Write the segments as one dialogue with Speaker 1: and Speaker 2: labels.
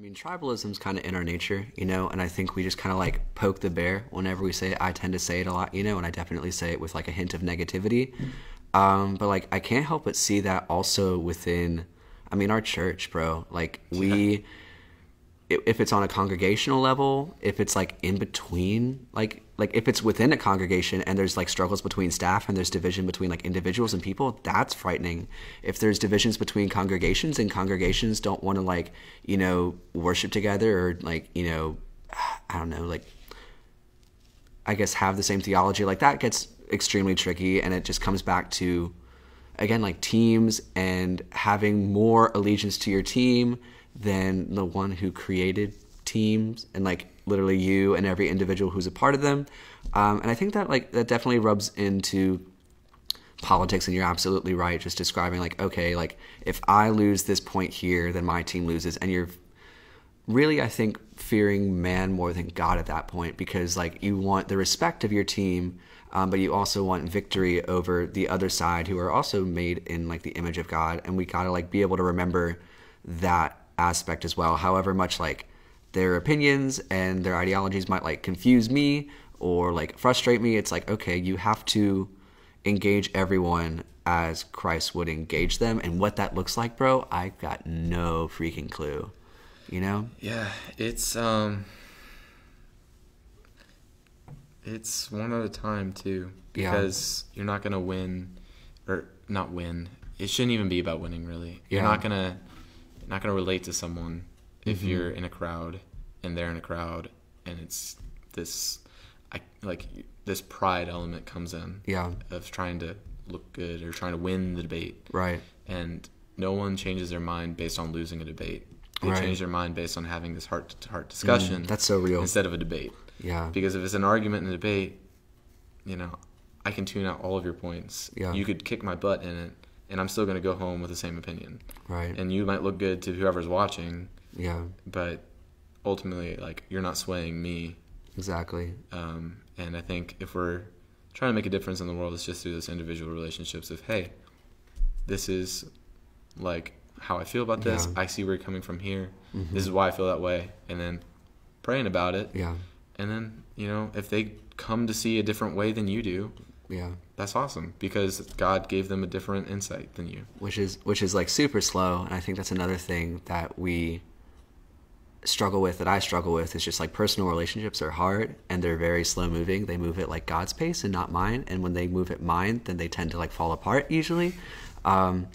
Speaker 1: mean, tribalism's kind of in our nature, you know, and I think we just kind of like poke the bear whenever we say it. I tend to say it a lot, you know, and I definitely say it with like a hint of negativity. Um, but like, I can't help but see that also within, I mean, our church, bro. Like, we, if it's on a congregational level, if it's like in between, like, like if it's within a congregation and there's like struggles between staff and there's division between like individuals and people, that's frightening. If there's divisions between congregations and congregations don't want to like, you know, worship together or like, you know, I don't know, like I guess have the same theology, like that gets extremely tricky and it just comes back to again like teams and having more allegiance to your team than the one who created teams and like literally you and every individual who's a part of them. Um, and i think that like that definitely rubs into politics and you're absolutely right just describing like okay like if i lose this point here then my team loses. And you're really i think fearing man more than god at that point because like you want the respect of your team um, but you also want victory over the other side who are also made in like the image of god. And we gotta like be able to remember that aspect as well. However much like their opinions and their ideologies might like confuse me or like frustrate me it's like okay you have to engage everyone as christ would engage them and what that looks like bro i got no freaking clue you know
Speaker 2: Yeah, it's um it's one at a time too
Speaker 1: Yeah.
Speaker 2: because you're not going to win or not win. It shouldn't even be about winning really. You're
Speaker 1: Yeah.
Speaker 2: not going to not going to relate to someone if
Speaker 1: Mm-hmm.
Speaker 2: you're in a crowd and they're in a crowd and it's this I like this pride element comes in
Speaker 1: yeah
Speaker 2: of trying to look good or trying to win the debate
Speaker 1: right
Speaker 2: and no one changes their mind based on losing a debate. They
Speaker 1: Right.
Speaker 2: change their mind based on having this heart to heart discussion.
Speaker 1: Mm, that's so real.
Speaker 2: Instead of a debate.
Speaker 1: yeah
Speaker 2: Because if it's an argument and a debate, you know, I can tune out all of your points.
Speaker 1: Yeah.
Speaker 2: You could kick my butt in it, and I'm still going to go home with the same opinion.
Speaker 1: right
Speaker 2: And you might look good to whoever's watching,
Speaker 1: yeah
Speaker 2: but ultimately, like, you're not swaying me.
Speaker 1: exactly
Speaker 2: Um, and I think if we're trying to make a difference in the world, it's just through those individual relationships of, hey, this is like how I feel about this.
Speaker 1: Yeah.
Speaker 2: I see where you're coming from here.
Speaker 1: Mhm.
Speaker 2: This is why I feel that way. And then praying about it.
Speaker 1: yeah
Speaker 2: And then, you know, if they come to see a different way than you do,
Speaker 1: yeah
Speaker 2: that's awesome because God gave them a different insight than you.
Speaker 1: which is which is like super slow and i think that's another thing that we struggle with that i struggle with is just like personal relationships are hard and they're very slow moving. They move at like god's pace and not mine. And when they move at mine then they tend to like fall apart usually. Um,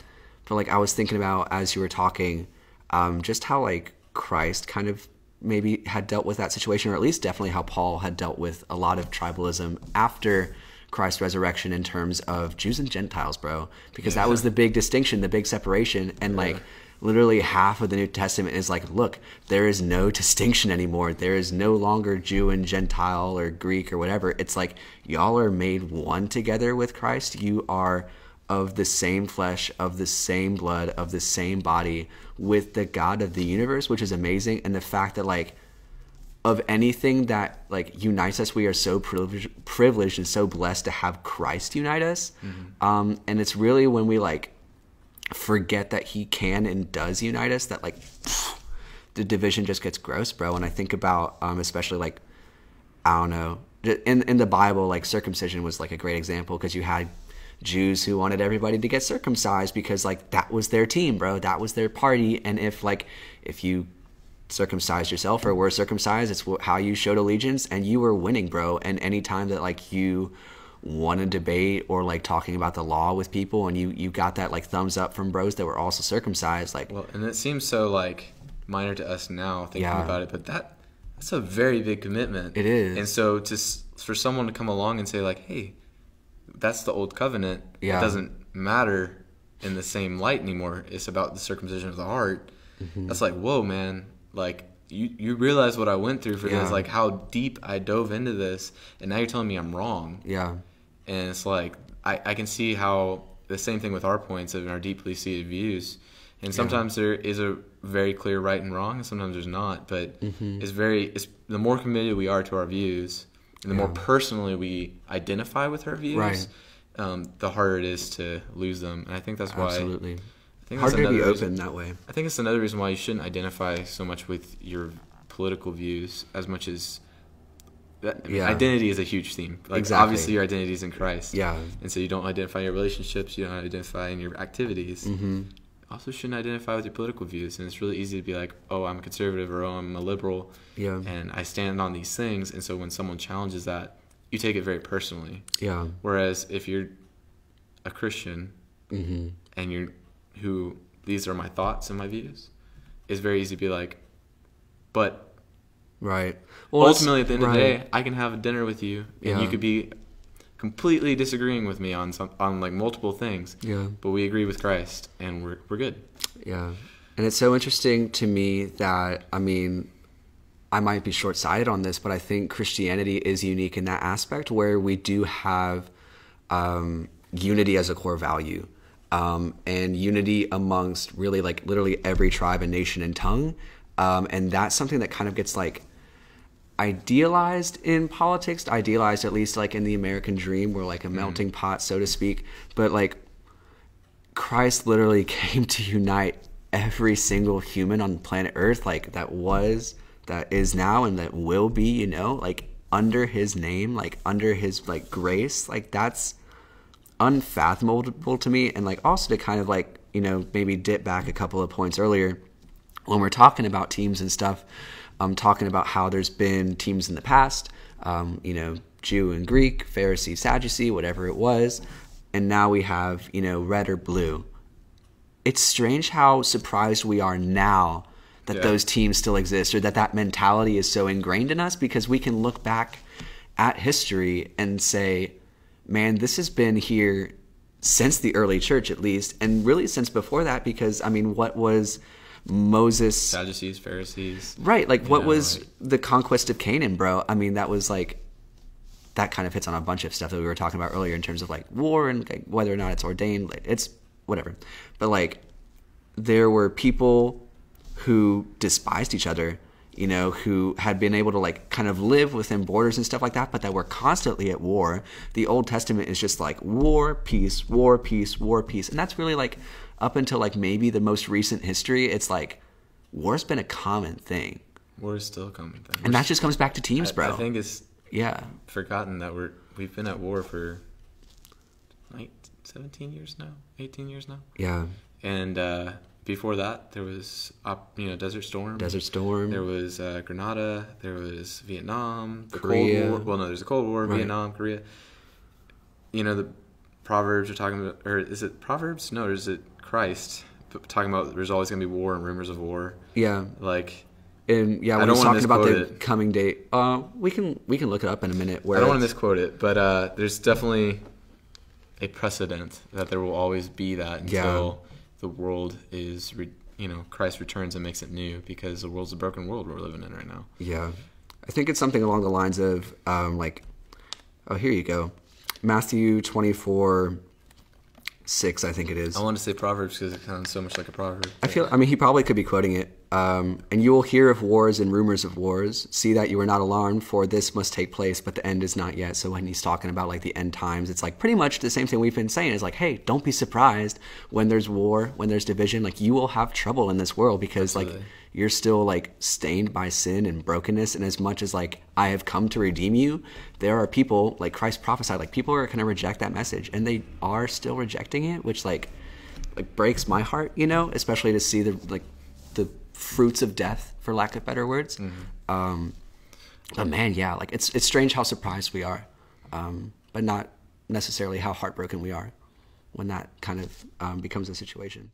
Speaker 1: but like i was thinking about as you were talking um, just how like christ kind of maybe had dealt with that situation or at least definitely how paul had dealt with a lot of tribalism after christ's resurrection in terms of jews and gentiles bro. Because that was the big distinction the big separation. And like literally half of the New Testament is like, look, there is no distinction anymore. There is no longer Jew and Gentile or Greek or whatever. It's like y'all are made one together with Christ. You are of the same flesh, of the same blood, of the same body with the God of the universe, which is amazing. And the fact that like of anything that like unites us, we are so privileged, privileged and so blessed to have Christ unite us. Um, and it's really when we like forget that he can and does unite us that like the division just gets gross bro. And i think about um especially like i don't know in in the bible like circumcision was like a great example because you had jews who wanted everybody to get circumcised because like that was their team bro. That was their party. And if like if you circumcised yourself or were circumcised it's how you showed allegiance and you were winning bro. And anytime that like you won a debate or like talking about the law with people and you you got that like thumbs up from bros that were also circumcised like
Speaker 2: Well, and it seems so like minor to us now thinking
Speaker 1: Yeah.
Speaker 2: about it, but that that's a very big commitment.
Speaker 1: It is.
Speaker 2: And so to for someone to come along and say like, "Hey, that's the old covenant.
Speaker 1: Yeah.
Speaker 2: It doesn't matter in the same light anymore. It's about the circumcision of the heart."
Speaker 1: Mm-hmm.
Speaker 2: That's like, "Whoa, man. Like you you realize what I went through for
Speaker 1: Yeah.
Speaker 2: this, like how deep I dove into this, and now you're telling me I'm wrong."
Speaker 1: yeah
Speaker 2: And it's like I, I can see how the same thing with our points and our deeply seated views. And sometimes there is a very clear right and wrong, and sometimes there's not. But
Speaker 1: Mm-hmm.
Speaker 2: it's very it's the more committed we are to our views, and the more personally we identify with our views,
Speaker 1: Right.
Speaker 2: um, the harder it is to lose them. And I think that's why
Speaker 1: absolutely
Speaker 2: I think
Speaker 1: Harder to be open
Speaker 2: reason-
Speaker 1: that way.
Speaker 2: I think it's another reason why you shouldn't identify so much with your political views as much as that, I mean,
Speaker 1: Yeah.
Speaker 2: identity is a huge theme. Like
Speaker 1: Exactly.
Speaker 2: obviously your identity is in Christ.
Speaker 1: Yeah.
Speaker 2: And so you don't identify your relationships, you don't identify in your activities.
Speaker 1: hmm
Speaker 2: Also shouldn't identify with your political views. And it's really easy to be like, oh, I'm a conservative or oh, I'm a liberal
Speaker 1: Yeah.
Speaker 2: and I stand on these things. And so when someone challenges that, you take it very personally.
Speaker 1: Yeah.
Speaker 2: Whereas if you're a Christian
Speaker 1: hmm
Speaker 2: and you're who these are my thoughts and my views, it's very easy to be like, but
Speaker 1: Right. Well,
Speaker 2: ultimately at the end of the day, I can have a dinner with you and
Speaker 1: Yeah.
Speaker 2: you could be completely disagreeing with me on some on like multiple things,
Speaker 1: Yeah.
Speaker 2: but we agree with Christ and we're we're good.
Speaker 1: Yeah. And it's so interesting to me that, I mean, I might be short sighted on this, but I think Christianity is unique in that aspect where we do have um, unity as a core value um, and unity amongst really like literally every tribe and nation and tongue. Um, and that's something that kind of gets like idealized in politics, idealized at least like in the American dream, we're like a melting pot, so to speak. But like Christ literally came to unite every single human on planet Earth, like that was, that is now, and that will be, you know, like under his name, like under his like grace. Like that's unfathomable to me. And like also to kind of like, you know, maybe dip back a couple of points earlier when we're talking about teams and stuff, I'm talking about how there's been teams in the past, um, you know, Jew and Greek, Pharisee, Sadducee, whatever it was, and now we have, you know, red or blue. It's strange how surprised we are now that
Speaker 2: Yeah.
Speaker 1: those teams still exist or that that mentality is so ingrained in us because we can look back at history and say, man, this has been here since the early church at least, and really since before that because, I mean, what was Moses
Speaker 2: Sadducees, Pharisees.
Speaker 1: Right, like what
Speaker 2: know,
Speaker 1: was
Speaker 2: like-
Speaker 1: the conquest of Canaan, bro? I mean, that was like that kind of hits on a bunch of stuff that we were talking about earlier in terms of like war and like, whether or not it's ordained. Like, it's whatever, but like there were people who despised each other, you know, who had been able to like kind of live within borders and stuff like that, but that were constantly at war. The Old Testament is just like war, peace, war, peace, war, peace, and that's really like up until like maybe the most recent history. It's like war's been a common thing.
Speaker 2: War is still a common thing.
Speaker 1: And that just comes back to teams,
Speaker 2: I,
Speaker 1: bro.
Speaker 2: I think it's
Speaker 1: yeah.
Speaker 2: forgotten that we're we've been at war for like 17 years now, 18 years now.
Speaker 1: Yeah.
Speaker 2: And uh, before that, there was you know Desert Storm.
Speaker 1: Desert Storm.
Speaker 2: There was uh, Grenada. There was Vietnam. The
Speaker 1: Korea.
Speaker 2: Cold War. Well, no, there's a Cold War.
Speaker 1: Right.
Speaker 2: Vietnam, Korea. You know the Proverbs are talking about, or is it Proverbs? No, or is it Christ talking about? There's always going to be war and rumors of war.
Speaker 1: yeah.
Speaker 2: Like
Speaker 1: And yeah, when he's talking about the
Speaker 2: it.
Speaker 1: coming date, uh, we can we can look it up in a minute. Where
Speaker 2: I don't want to misquote it, but uh, there's definitely a precedent that there will always be that until the world is, re- you know, Christ returns and makes it new because the world's a broken world we're living in right now.
Speaker 1: Yeah, I think it's something along the lines of um, like, oh, here you go, Matthew twenty four, six, I think it is.
Speaker 2: I want to say Proverbs because it sounds so much like a proverb.
Speaker 1: I feel. I mean, he probably could be quoting it. Um, and you will hear of wars and rumors of wars. See that you are not alarmed, for this must take place, but the end is not yet. So when he's talking about like the end times, it's like pretty much the same thing we've been saying. Is like, hey, don't be surprised when there's war, when there's division. Like you will have trouble in this world because like you're still like stained by sin and brokenness. And as much as like I have come to redeem you, there are people like Christ prophesied. Like people are going to reject that message, and they are still rejecting it, which like like breaks my heart, you know, especially to see the like the fruits of death, for lack of better words. Um, but man, yeah, like it's it's strange how surprised we are, um, but not necessarily how heartbroken we are when that kind of um, becomes a situation.